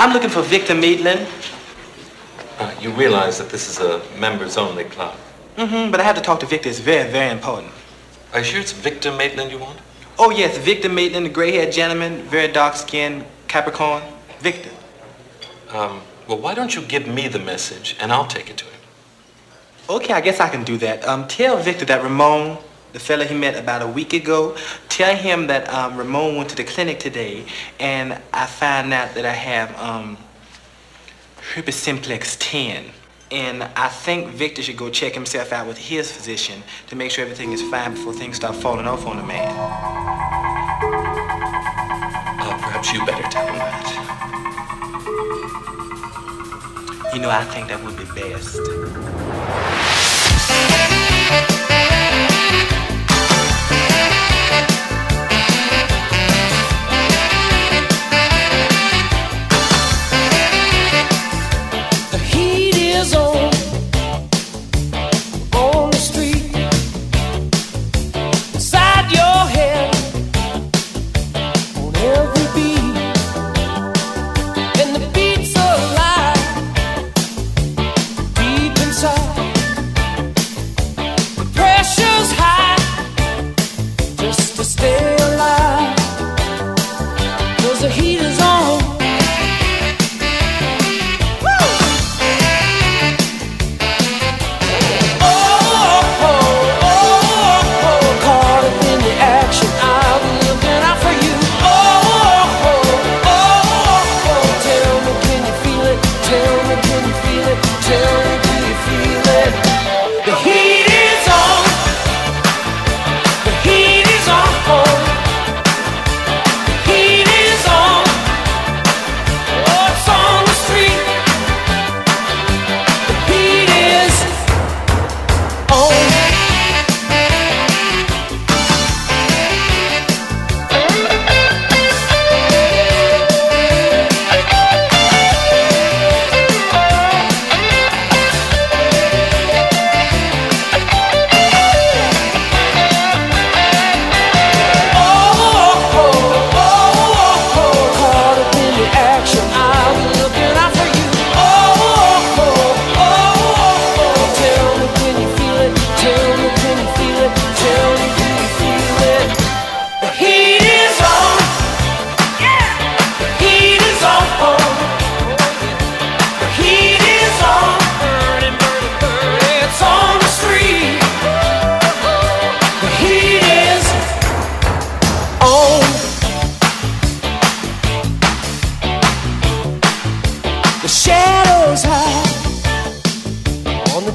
I'm looking for Victor Maitland. Uh, you realize that this is a members-only club. Mm-hmm, but I have to talk to Victor. It's very, very important. Are you sure it's Victor Maitland you want? Oh, yes, Victor Maitland, the gray-haired gentleman, very dark-skinned, Capricorn. Victor. Um, well, why don't you give me the message, and I'll take it to him. Okay, I guess I can do that. Um, tell Victor that Ramon, the fella he met about a week ago, tell him that um, Ramon went to the clinic today, and I found out that I have um, herpes simplex 10. And I think Victor should go check himself out with his physician to make sure everything is fine before things start falling off on the man. Uh, perhaps you better tell him that. You know, I think that would be best. on the street inside your head on every beat and the beats alive deep inside. The pressure's high just to stay the heat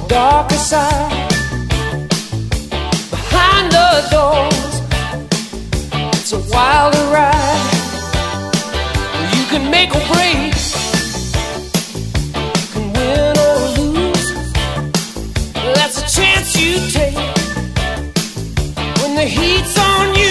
the darker side. Behind the doors It's a wilder ride. You can make or break. You can win or lose. That's a chance you take. When the heat's on you